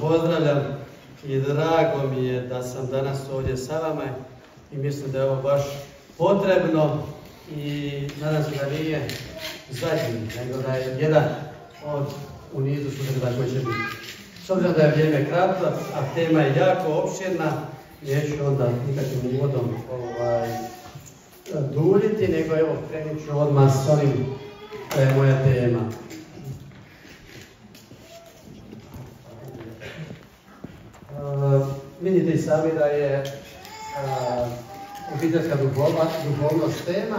Pozdravljam i drago mi je da sam danas ovdje sa vama i mislim da je ovo baš potrebno i nadam se da nije zadnji, nego da je jedan od u nizu susreta koji će biti. S obzirom da je vrijeme kratko, a tema je jako opširna, neću onda nikakvim uvodom ovaj, duljiti, nego evo krenut ću odmah s onim što je moja tema. Uh, vidite i sami da je uh, obiteljska duhovnost tema.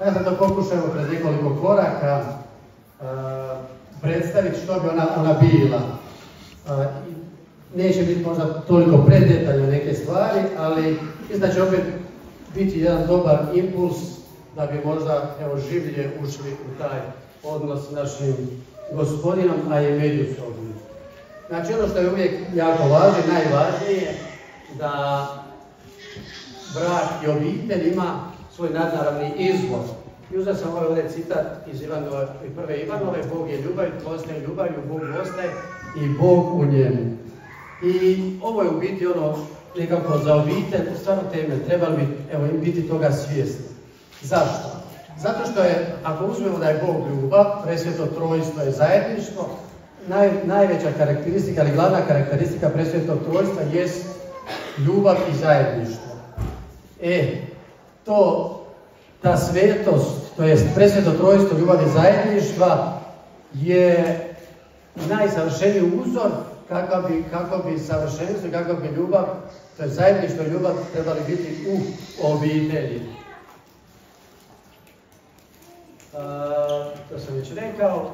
Ja sam to pokušao pred nekoliko koraka uh, predstaviti što bi ona, bila. Neće biti možda toliko predetaljno neke stvari, ali mislim da će opet biti jedan dobar impuls da bi možda evo, življe ušli u taj odnos s našim gospodinom, a i međusobno. Znači ono što je uvijek jako važno najvažnije je da brak i obitelj ima svoj nadnaravni izbor. I uzeo sam ovaj ovdje citat iz Ivanove, prve Ivanove, Bog je ljubav, ostaje ljubav, u Bog ostaje i Bog u njemu. I ovo je u biti ono nekako za obitelj, stvarno teme, trebali bi evo, biti toga svjesni. Zašto? Zato što je, ako uzmemo da je Bog ljubav, presvjeto trojstvo je zajedništvo, naj, najveća karakteristika ili glavna karakteristika presvjetog trojstva jest ljubav i zajedništvo. E, to, ta svetost, to jest presvjeto trojstvo ljubav i zajedništva je najsavršeniji uzor kako bi, kako bi savršenstvo, kako bi ljubav, to je zajedništvo ljubav trebali biti u obitelji. to sam već rekao,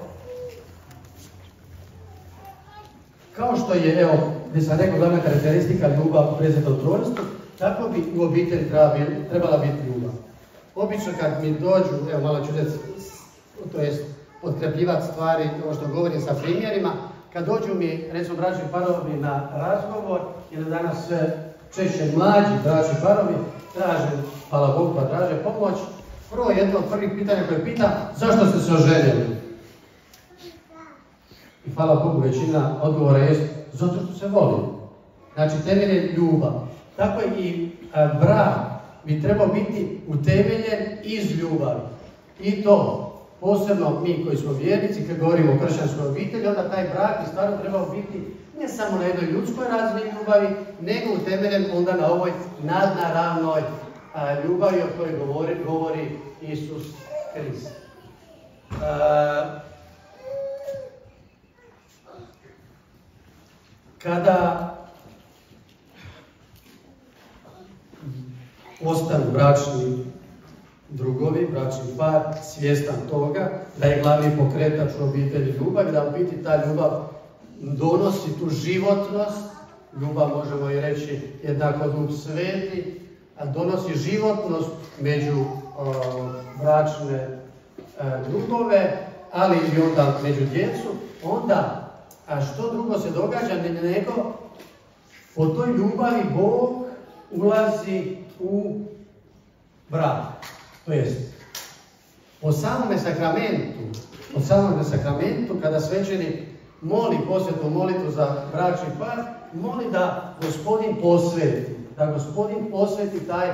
Kao što je, evo, gdje sam rekao glavna karakteristika ljubav prezeta trojstvu, tako bi u obitelji trebala biti ljubav. Obično kad mi dođu, evo malo ću reći, to jest potkrepljivati stvari, ovo što govorim sa primjerima, kad dođu mi, recimo, bračni parovi na razgovor, ili danas sve češće mlađi bračni parovi, traže, hvala Bogu pa traže pomoć, prvo jedno od prvih pitanja koje pita, zašto ste se oženili? Hvala Bogu, većina odgovora je zato što se voli. Znači, temelj je ljubav. Tako i brak bi trebao biti utemeljen iz ljubavi. I to, posebno mi koji smo vjernici, kad govorimo o kršćanskoj obitelji, onda taj brak bi stvarno trebao biti ne samo na jednoj ljudskoj razini ljubavi, nego utemeljen onda na ovoj nadnaravnoj ljubavi o kojoj govori, govori Isus Hrist. Kada ostanu bračni drugovi, bračni par, svjestan toga da je glavni pokretač u obitelji ljubav da u biti ta ljubav donosi tu životnost, ljubav možemo i reći jednako duh sveti, a donosi životnost među bračne e, drugove, ali i onda među djecu, onda a što drugo se događa nego po toj ljubavi Bog ulazi u brak. To jest, po samome sakramentu, po samome sakramentu, kada svećenik moli posvetnu molitvu za bračni par, moli da gospodin posveti, da gospodin posveti taj,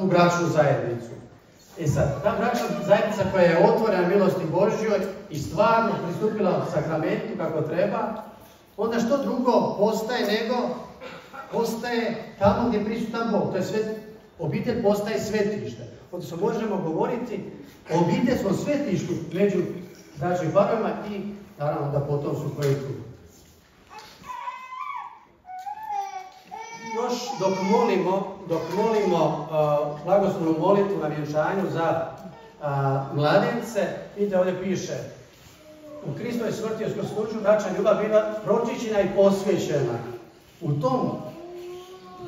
tu bračnu zajednicu. E sad, ta bračna zajednica koja je otvorena milosti Božjoj i stvarno pristupila sakramentu kako treba, onda što drugo postaje nego postaje tamo gdje je prisutan Bog. To je sve, obitelj postaje svetište. Odnosno možemo govoriti o obiteljskom svetištu među bračnim parovima i naravno da potom su koji tu. Još dok molimo, dok molimo uh, blagoslovnu molitvu na vjenčanju za uh, mladence, vidite ovdje piše u Kristovoj smrti i slučaju ljubav bila pročićena i posvećena. U tom,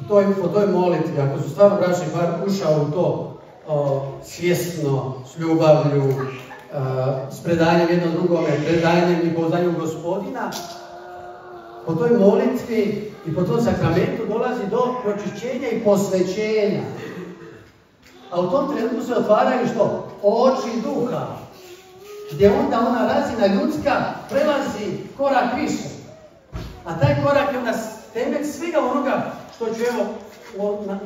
u toj, po toj molitvi, ako su stvarno braći bar ušao u to uh, svjesno, s ljubavlju, uh, s predanjem jednom drugome, predanjem i pozdanjem gospodina, po toj molitvi i po tom sakramentu dolazi do pročišćenja i posvećenja. A u tom trenutku se otvaraju što? Oči duha. Gdje onda ona razina ljudska prelazi korak više. A taj korak je onda temelj svega onoga što ću evo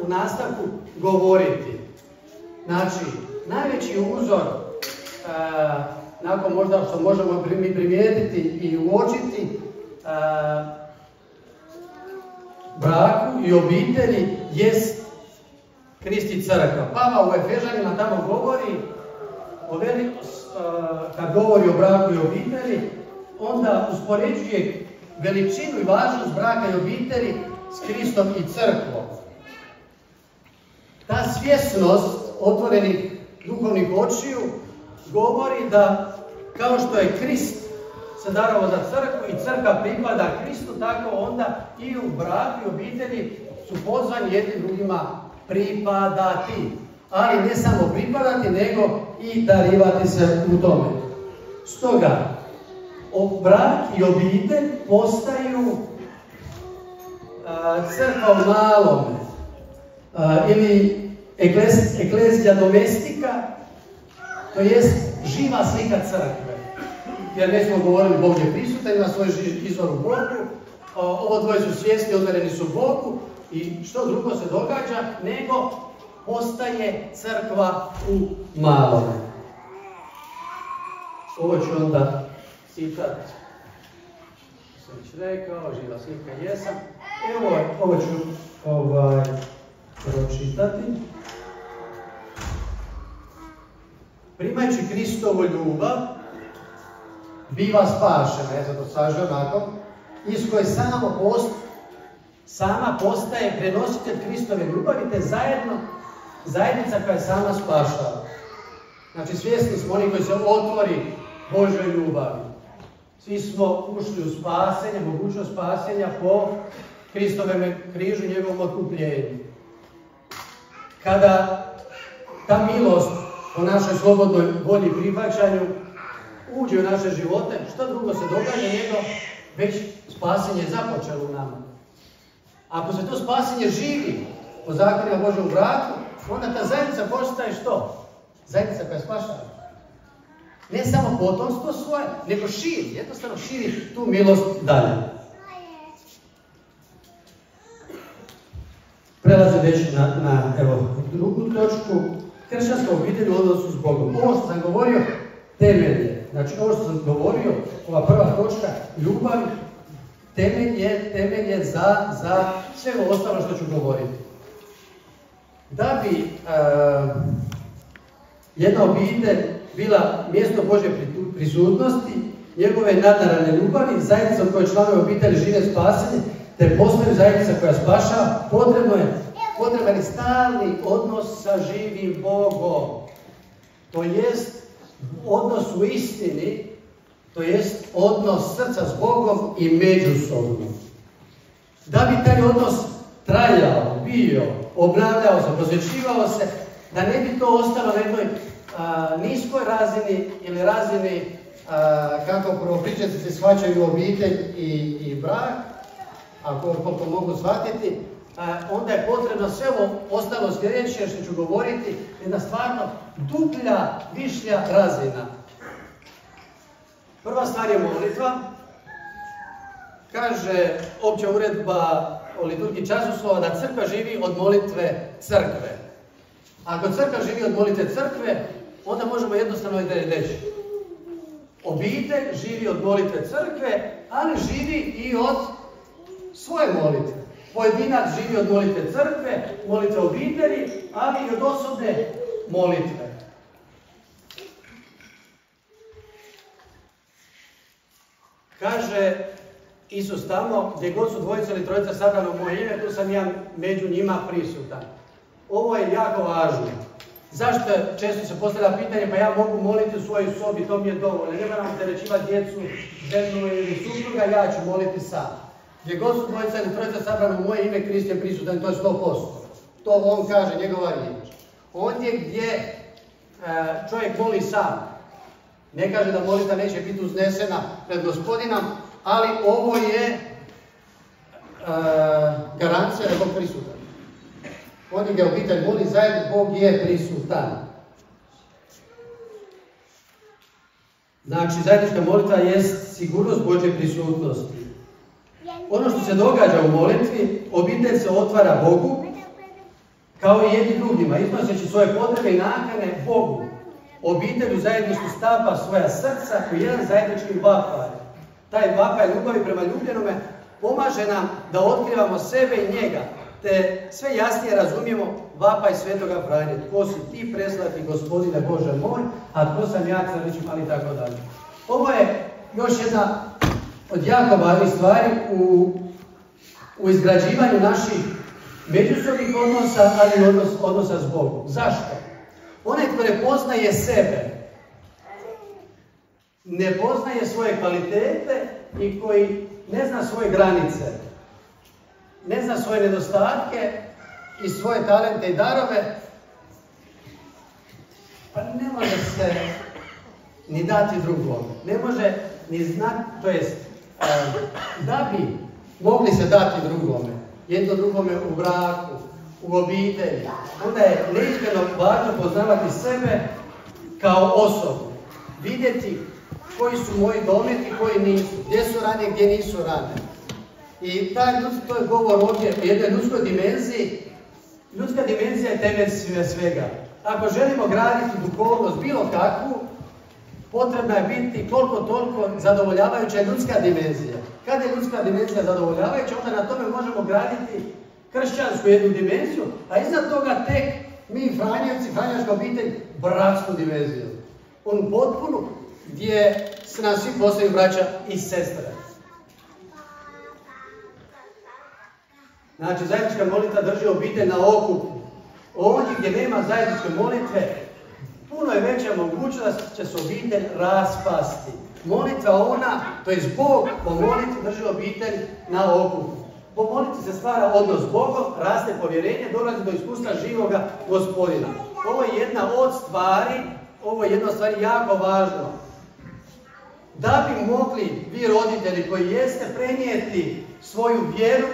u nastavku govoriti. Znači, najveći uzor, e, nakon možda što možemo mi primijetiti i uočiti, braku i obitelji jest Kristi crkva. Pava u Efežanima tamo govori, o veli, kad govori o braku i obitelji, onda uspoređuje veličinu i važnost braka i obitelji s Kristom i crkvom. Ta svjesnost otvorenih duhovnih očiju govori da kao što je Krist se darovo za crkvu i crkva pripada Kristu, tako onda i u braku i obitelji su pozvani jedni drugima pripadati. Ali ne samo pripadati, nego i darivati se u tome. Stoga, brak i obitelj postaju crkva u malome ili eklezija domestika, to jest živa slika crkve. Jer ne smo govorili Bog je prisutan, ima svoj izvor u Bogu, ovo dvoje su svjesni, odmereni su Bogu i što drugo se događa, nego postaje crkva u malome. Ovo ću onda citat sam već rekao, živa slika jesam. Evo, ovo ću ovaj, pročitati. Primajući Kristovu ljubav, biva spašena, ja sam to sažao nakon, iz koje samo post, sama postaje prenositelj Kristove ljubavi, te zajedno, zajednica koja je sama spašava. Znači svjesni smo oni koji se otvori Božoj ljubavi. Svi smo ušli u spasenje, mogućnost spasenja po Kristovem križu i njegovom otkupljenju. Kada ta milost o našoj slobodnoj volji prihvaćanju uđe u naše živote, što drugo se događa nego već spasenje je započelo u nama. Ako se to spasenje živi po zakonima Božom braku, onda ta zajednica postaje što? Zajednica koja spašava. Ne samo potomstvo svoje, nego širi, jednostavno širi tu milost dalje. Prelazim već na, na evo, drugu točku, kršćanska obitelj u odnosu s Bogom. Ovo što sam govorio, temelj je. Znači, ovo što sam govorio, ova prva točka, ljubav, temelj je, temelj je za, za sve ostalo što ću govoriti. Da bi uh, jedna obitelj bila mjesto Bože prisutnosti, njegove nadarane ljubavi, zajednica u kojoj članovi obitelji žive spasenje, te postaju zajednica koja spašava, potrebno je potreban je stalni odnos sa živim Bogom. To jest odnos u istini, to jest odnos srca s Bogom i međusobno. Da bi taj odnos trajao, bio, obnavljao se, posvećivao se, da ne bi to ostalo na jednoj niskoj razini ili razini kako prvo se shvaćaju obitelj i, i brak, ako koliko mogu shvatiti, onda je potrebno sve ovo ostalo sljedeće što ću govoriti, jedna stvarno duplja, višlja razina. Prva stvar je molitva. Kaže opća uredba o liturgiji časoslova da crkva živi od molitve crkve. Ako crkva živi od molitve crkve, onda možemo jednostavno reći. Obitelj živi od molitve crkve, ali živi i od svoje molitve. Pojedinac živi od molitve crkve, molitve obitelji, ali i od osobne molitve. Kaže Isus tamo, gdje god su dvojica ili trojica sabrano u moje ime, tu sam ja među njima prisutan. Ovo je jako važno. Zašto često se postavlja pitanje, pa ja mogu moliti u svojoj sobi, to mi je dovoljno. Ne moram opterećivati djecu, ženu ili supruga, ja ću moliti sam. Gdje god su dvojica ili trojica moje ime, Krist je prisutan, to je 100%. To on kaže, njegova riječ. Ondje gdje e, čovjek moli sam, ne kaže da molita neće biti uznesena pred gospodinom, ali ovo je e, garancija da Bog prisutan. Oni gdje obitelj moli zajedno, Bog je prisutan. Znači, zajednička molitva je sigurnost Božje prisutnosti. Ono što se događa u molitvi, obitelj se otvara Bogu, kao i jedni drugima, iznoseći svoje potrebe i nakane Bogu. Obitelj u zajedništvu stapa svoja srca u jedan zajednički vapaj. Taj vapaj ljubavi prema ljubljenome pomaže nam da otkrivamo sebe i njega, te sve jasnije razumijemo vapaj svetoga Franje. Tko si ti preslati, gospodine Bože moj, a tko sam ja, crnić, ali tako dalje. Ovo je još jedna od jako važnih stvari u, u izgrađivanju naših međusobnih odnosa, ali i odnos, odnosa s Bogom. Zašto? Onaj tko ne poznaje sebe, ne poznaje svoje kvalitete i koji ne zna svoje granice, ne zna svoje nedostatke i svoje talente i darove, pa ne može se ni dati drugom. Ne može ni znati, to jest, da bi mogli se dati drugome, jedno drugome u braku, u obitelji, onda je neizmjerno važno poznavati sebe kao osobu. Vidjeti koji su moji dometi, koji nisu, gdje su rane, gdje nisu rane. I taj ljudski, to je govor ovdje o jednoj ljudskoj dimenziji. Ljudska dimenzija je temelj svega. Ako želimo graditi duhovnost bilo kakvu, potrebna je biti koliko toliko zadovoljavajuća ljudska dimenzija. Kad je ljudska dimenzija zadovoljavajuća, onda na tome možemo graditi kršćansku jednu dimenziju, a iznad toga tek mi Franjevci, Franjaška obitelj, bratsku dimenziju. On potpunu gdje se nas svi postaju braća i sestre. Znači, zajednička molitva drži obitelj na okupu. Ovdje gdje nema zajedničke molitve, puno je veća mogućnost će se obitelj raspasti. Molitva ona, to je Bog po molitvi drži obitelj na okupu. Po molitvi se stvara odnos s Bogom, raste povjerenje, dolazi do iskustva živoga gospodina. Ovo je jedna od stvari, ovo je jedna stvari jako važno. Da bi mogli vi roditelji koji jeste prenijeti svoju vjeru,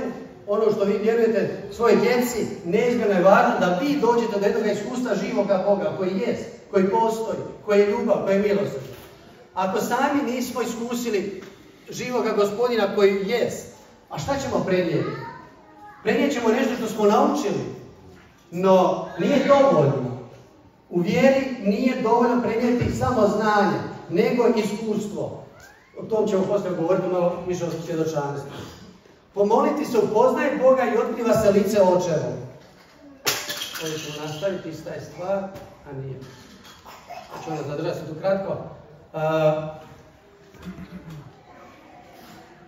ono što vi vjerujete svojoj djeci, neizmjerno je važno da vi dođete do jednog iskustva živoga Boga koji jest, koji postoji, koji je ljubav, koji je milost. Ako sami nismo iskusili živoga gospodina koji jest, a šta ćemo prenijeti? Prenijet ćemo nešto što smo naučili, no nije dovoljno. U vjeri nije dovoljno prenijeti samo znanje, nego iskustvo. O tom ćemo poslije govoriti malo više o svjedočanstvu. Pomoliti se, upoznaje Boga i otkriva se lice očevo. Ovo ćemo nastaviti, ista je stvar, a nije. Ćemo zadržati se tu kratko.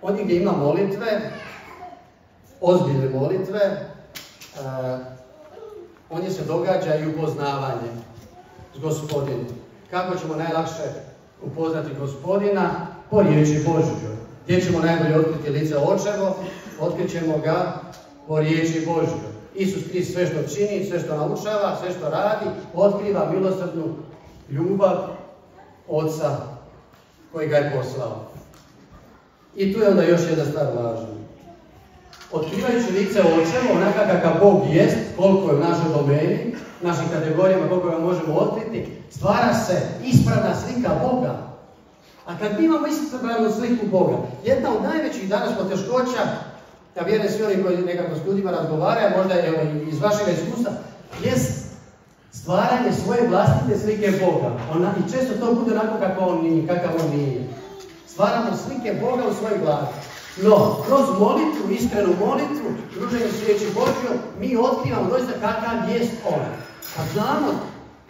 Ovdje gdje ima molitve, ozbiljne molitve, ondje se događa i upoznavanje s gospodinom. Kako ćemo najlakše upoznati gospodina? Po riječi Božjoj. Gdje ćemo najbolje otkriti lice očevo? Otkrićemo ga po riječi Božjoj. Isus Krist sve što čini, sve što naučava, sve što radi, otkriva milosrdnu ljubav Oca koji ga je poslao. I tu je onda još jedna stvar važna. Otkrivajući lice očevo, onaka kakav Bog jest, koliko je u našoj domeni, našim kategorijama, koliko ga možemo otkriti, stvara se ispravna slika Boga. A kad mi imamo ispravnu sliku Boga, jedna od najvećih danas poteškoća, ja vjerujem svi oni koji nekako s ljudima razgovaraju, možda evo, iz vašeg iskustva, jest stvaranje svoje vlastite slike Boga. Ona, I često to bude onako kako on nije, kakav on nije. Stvaramo slike Boga u svojoj glavi. No, kroz molitvu, iskrenu molitvu, druženje s riječi mi otkrivamo doista kakav jest On. Kad znamo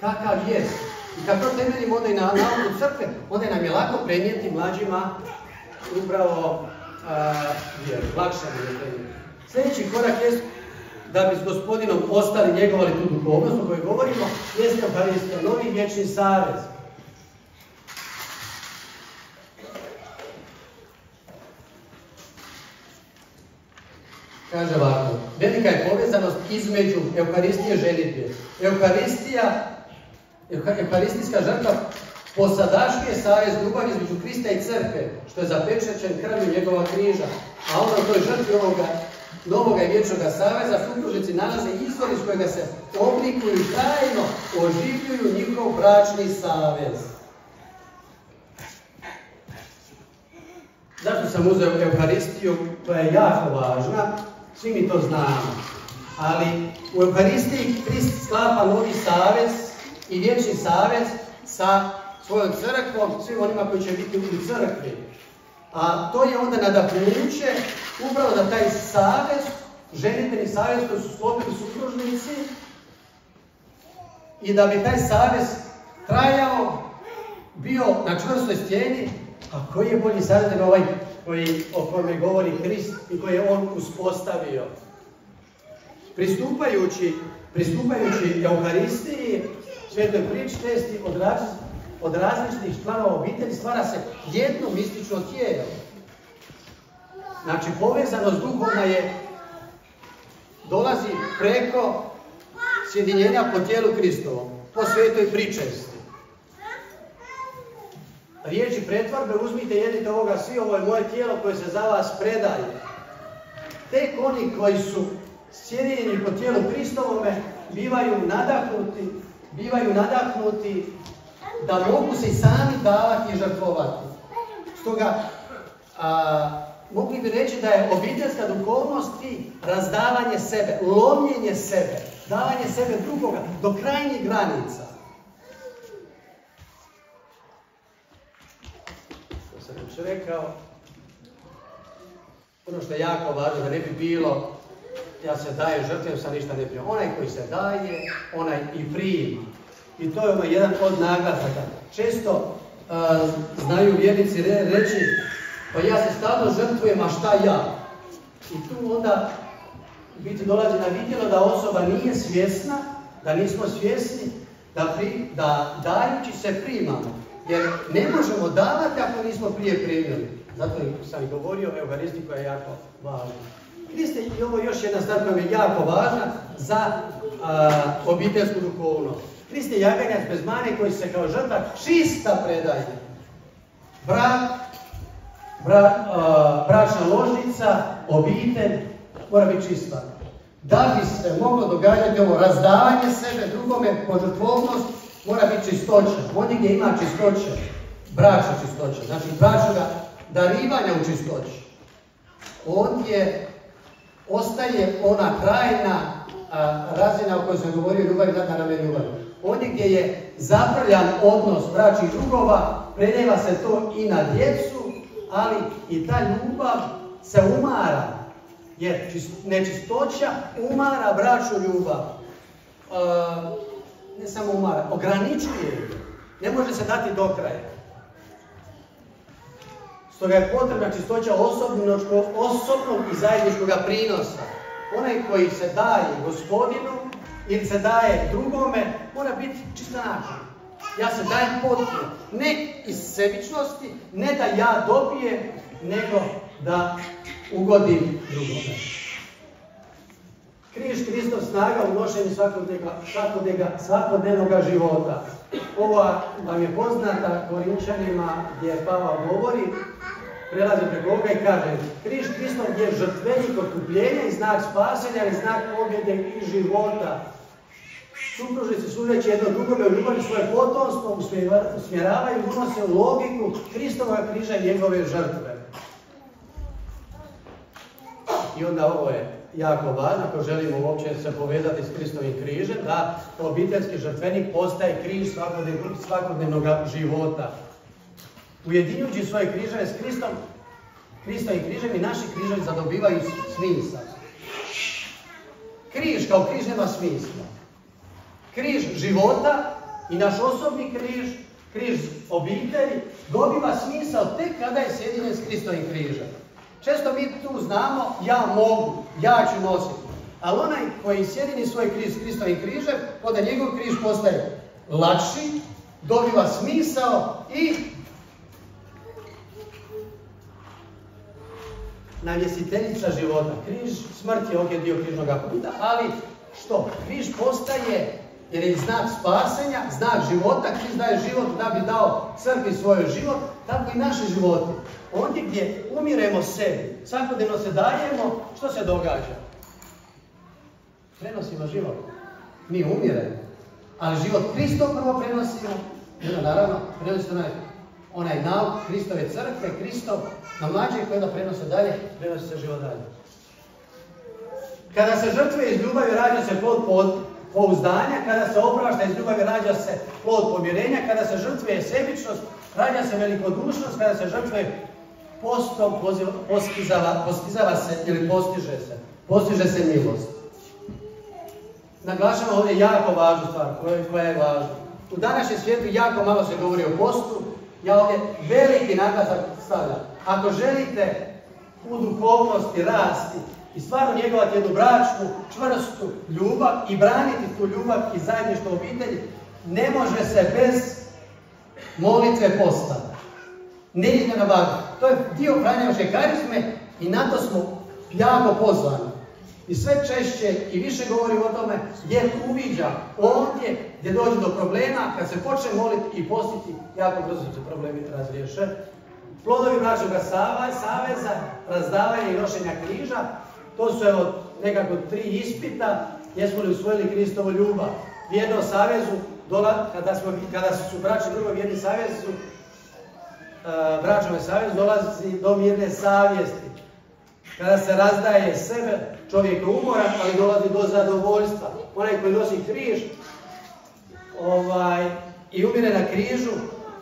kakav jest i kad to temeljimo onda i na nauku crkve, onda nam je lako prenijeti mlađima upravo vjeru. Lakše nam je Sljedeći korak jest da bi s gospodinom ostali njegovali tu duhovnost o kojoj govorimo, jeste Euharistija, novi vječni savez. Kaže ovako, velika je povezanost između Euharistije ženitbe. Euharistija, Euharistijska žrtva posadašnje savez ljubavi između Krista i crkve, što je zapečećen krvju njegova križa. A onda u toj žrtvi ovoga novoga i vječnog saveza supružnici nalaze izvor iz kojega se oblikuju i trajno oživljuju njihov bračni savez. Zašto sam uzeo Euharistiju koja je jako važna? Svi mi to znamo. Ali u Euharistiji Krist sklapa novi savez i vječni savez sa svojom crkvom, svim onima koji će biti u crkvi. A to je onda nadahnuće upravo da taj savez, ženiteni savez koji su sklopili supružnici, i da bi taj savez trajao, bio na čvrstoj stijeni, a koji je bolji savez nego ovaj koji, o kojem govori Krist i koji je on uspostavio. Pristupajući, pristupajući Euharistiji, svetoj pričtesti od, od različitih članova obitelji stvara se jedno mistično tijelo. Znači, povezanost duhovna je, dolazi preko sjedinjenja po tijelu Kristovom, po svetoj pričesti. Riječi pretvarbe uzmite jedite ovoga svi, ovo je moje tijelo koje se za vas predaje. Tek oni koji su sjedinjeni po tijelu Kristovome bivaju nadahnuti, bivaju nadahnuti da mogu se i sami davati i žrtvovati. Stoga, a, mogli bi reći da je obiteljska duhovnost i razdavanje sebe, lomljenje sebe, davanje sebe drugoga do krajnjih granica. To sam već rekao. Ono što je jako važno da ne bi bilo ja se daje žrtvom, sam ništa ne prima. Onaj koji se daje, onaj i prima. I to je ono jedan od naglasaka. Često znaju vjernici reći, pa ja se stalno žrtvujem, a šta ja? I tu onda biti dolazi na vidjelo da osoba nije svjesna, da nismo svjesni, da, dajući se primamo. Jer ne možemo davati ako nismo prije primili. Zato sam govorio o Euharisti koja je jako važna. Vidite, i ovo još jedna stvar koja je jako važna za obiteljsku duhovnost. Kriste jaganjac bez mane koji se kao žrtva čista predaje. Brak, bračna ložnica, obitelj, mora biti čista. Da bi se moglo događati ovo razdavanje sebe drugome, požrtvovnost, mora biti čistoća. Ovdje gdje ima čistoće, braća čistoća, znači bračnoga darivanja u čistoći. Ovdje ostaje ona krajna razina o kojoj sam govorio ljubav i nam je ljubav. Ovdje gdje je zaprljan odnos braći drugova, preljeva se to i na djecu, ali i ta ljubav se umara. Jer nečistoća umara braću ljubav. Ne samo umara, ograničuje Ne može se dati do kraja. Stoga je potrebna čistoća osobnog i zajedničkog prinosa. Onaj koji se daje gospodinu ili se daje drugome, mora biti čista način. Ja se dajem potpuno. Ne iz sebičnosti, ne da ja dobijem, nego da ugodim drugome. Križ Kristov snaga u nošenju svakodnevnog života. Ova vam je poznata Korinčanima gdje Pavao govori, prelazi preko ovoga i kaže Križ Kristov je žrtvenik otkupljenja i znak spasenja i znak pobjede i života. Supružnici služeći jedno drugome u ljubavi svoje potomstvo usmjeravaju i unose logiku Kristova križa i njegove žrtve. I onda ovo je jako važno, ako želimo uopće se povezati s Kristovim križem, da obiteljski žrtvenik postaje križ svakodnevnog života. Ujedinjujući svoje križeve s Kristom, križem i naši križevi zadobivaju smisla. Križ kao križ nema smisla. Križ života i naš osobni križ, križ obitelji, dobiva smisao tek kada je sjedinjen s Kristovim križem. Često mi tu znamo, ja mogu, ja ću nositi. Ali onaj koji sjedini svoj križ s Kristovim križem, onda njegov križ postaje lakši, dobiva smisao i navjesiteljica života. Križ, smrt je ovdje dio križnog puta, ali što? Križ postaje, jer je znak spasenja, znak života, križ daje život da bi dao crkvi svoj život, tako i naši životi. Ondje gdje umiremo sebi, svakodnevno se dajemo, što se događa? Prenosimo život. Mi umiremo. Ali život Kristov prvo prenosimo, naravno, prenosimo onaj nauk Kristove crkve, Kristov, na mlađe koje da prenose dalje, prenosi se život dalje. Kada se žrtve iz ljubavi rađa se plod pouzdanja, kada se oprašta iz ljubavi rađa se plod pomirenja, kada se žrtve sebičnost, rađa se velikodušnost, kada se žrtve postom postizava, postizava se ili postiže se. Postiže se milost. Naglašamo ovdje jako važnu stvar, koja, je važna. U današnjem svijetu jako malo se govori o postu, ja ovdje veliki naglasak stavljam. Ako želite u duhovnosti rasti i stvarno njegovati jednu bračnu, čvrstu ljubav i braniti tu ljubav i zajedništvo obitelji, ne može se bez molitve posta. Ne na vagu. To je dio Franjevačke karizme i na to smo jako pozvani. I sve češće i više govori o tome jer uviđa ovdje gdje dođe do problema, kad se počne moliti i postiti, jako brzo se problemi razriješe. Plodovi braćog saveza, razdavanje i nošenja križa, to su evo nekako tri ispita, jesmo li usvojili Kristovu ljubav. U jednom savezu, kada, smo, kada su braći drugo jedni savezu, braćove savez dolazi do mirne savjesti. Kada se razdaje sebe, čovjek je umoran, ali dolazi do zadovoljstva. Onaj koji nosi križ ovaj, i umire na križu,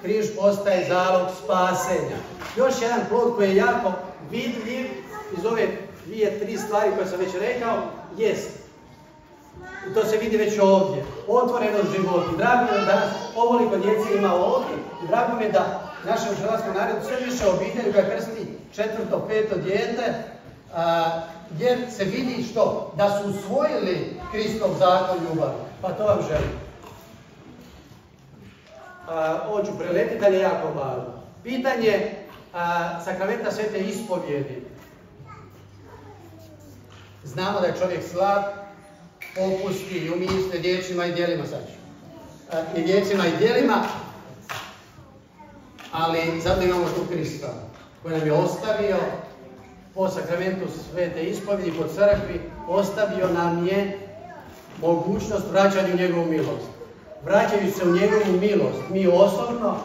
križ postaje zalog spasenja. Još jedan plod koji je jako vidljiv iz ove dvije, tri stvari koje sam već rekao, jest. I to se vidi već ovdje. Otvorenost životu. Drago mi je da ovoliko djece ima ovdje. I drago mi je da našem hrvatskom narodu sve više obitelji koja krsti četvrto, peto dijete, jer se vidi što? Da su usvojili Kristov zakon ljubavi. Pa to vam želim. Ovo ću preletiti, ali je jako važno. Pitanje sakramenta svete ispovjedi. Znamo da je čovjek slab, opusti i umisli dječima i dijelima sad I djecima i dijelima, ali zato imamo tu Krista koji nam je ostavio po sakramentu svete ispovjedi po crkvi, ostavio nam je mogućnost vraćanja u njegovu milost. Vraćajući se u njegovu milost, mi osobno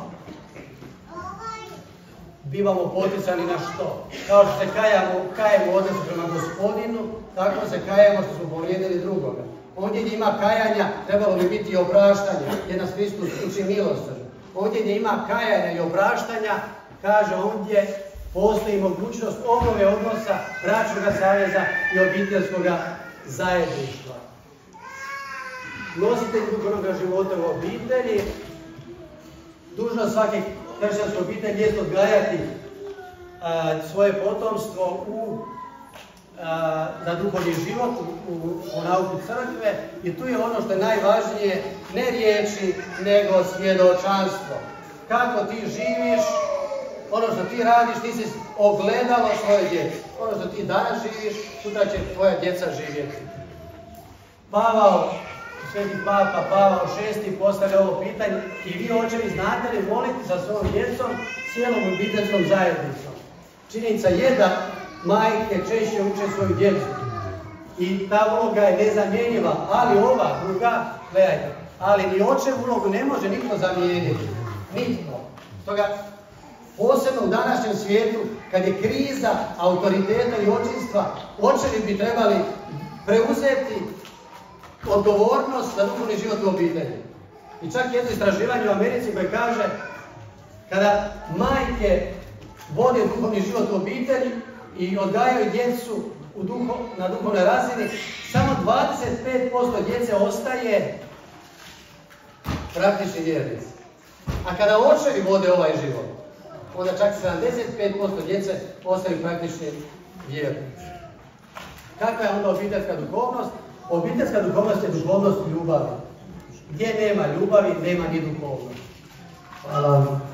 bivamo poticani na što? Kao što se kajamo, kajemo odnosu prema gospodinu, tako se kajemo što smo povrijedili drugoga. Ovdje gdje ima kajanja, trebalo bi biti i opraštanje, jer nas Hristus uči milost. Ovdje gdje ima kajanja i opraštanja, kaže ovdje postoji mogućnost obnove odnosa bračnog saveza i obiteljskog zajedništva. Nositelj duhovnog života u obitelji, dužnost svake kršćanske obitelji je odgajati svoje potomstvo u za duhovni život u, u, nauku crkve i tu je ono što je najvažnije ne riječi nego svjedočanstvo. Kako ti živiš, ono što ti radiš, ti si ogledalo svoje djece. Ono što ti danas živiš, sutra će tvoja djeca živjeti. Pavao, sveti papa Pavao šesti postavlja ovo pitanje i vi očevi znate li moliti sa svojom djecom cijelom obiteljskom zajednicom. Činjenica je da majke češće uče svoju djecu. I ta uloga je nezamjenjiva, ali ova druga, gledajte, ali ni očev ulogu ne može nitko zamijeniti. Nitko. Stoga, posebno u današnjem svijetu, kad je kriza autoriteta i očinstva, očevi bi trebali preuzeti odgovornost za duhovni život u obitelji. I čak jedno istraživanje u Americi koje kaže kada majke vode duhovni život u obitelji, i odgajaju djecu u na duhovnoj razini, samo 25% djece ostaje praktični vjernici. A kada očevi vode ovaj život, onda čak 75% djece ostaju praktični vjernici. Kakva je onda obiteljska duhovnost? Obiteljska duhovnost je duhovnost ljubavi. Gdje nema ljubavi, nema ni duhovnosti. Hvala